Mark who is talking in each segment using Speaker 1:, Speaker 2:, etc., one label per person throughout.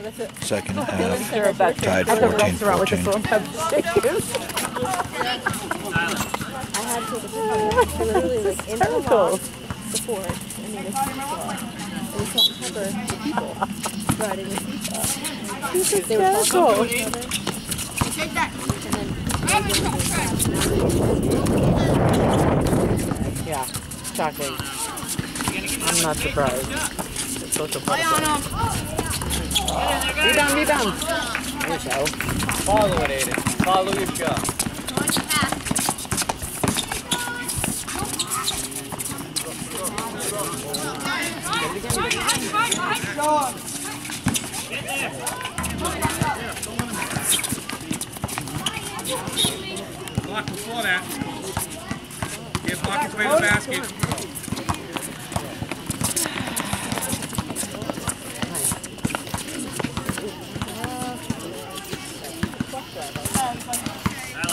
Speaker 1: Second half, tied
Speaker 2: at the
Speaker 1: 14
Speaker 2: restaurant with the
Speaker 1: 14.
Speaker 2: phone upstairs.
Speaker 3: I had to they were literally like in the
Speaker 2: Hysterical.
Speaker 3: loft before and made a seesaw. And salt and pepper the people riding the seesaw.
Speaker 2: He's
Speaker 3: They were talking to
Speaker 2: hysterical.
Speaker 3: each other.
Speaker 2: Yeah, shocking. I'm not surprised. It's social butterfly. Rebound, rebound. There you go.
Speaker 4: Follow it, Aiden. Follow your shot.
Speaker 5: Block before that. Get block his way to the basket.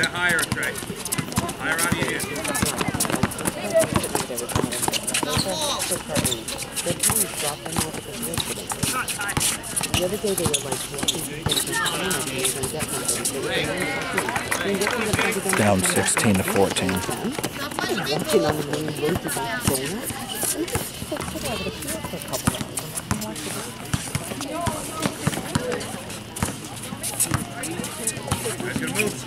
Speaker 5: that higher, Trey. Higher of your hand.
Speaker 2: The other day they were like, walking through the town and they were gonna get something. They were gonna get something.
Speaker 1: Down 16 to 14.
Speaker 2: Walking on the main road to the donut. And just sit over the field for a couple hours watch the
Speaker 5: Guys, gonna move.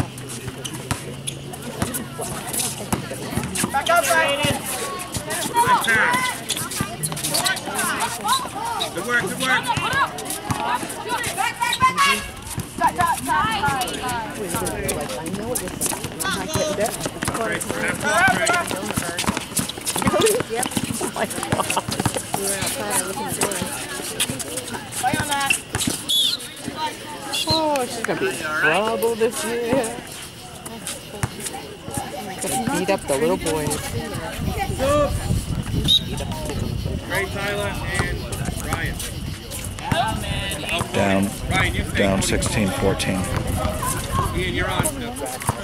Speaker 6: Back up, Brayden.
Speaker 5: Pass. Good work, good work.
Speaker 2: That.
Speaker 5: Trey, that's good,
Speaker 2: Oh. Oh, she's gonna be in trouble this year. Beat up the little boys.
Speaker 5: Trey, Tyler, and Ryan.
Speaker 1: Down,
Speaker 5: Ryan, you stay.
Speaker 1: down 16 14.
Speaker 5: Ian, you're on.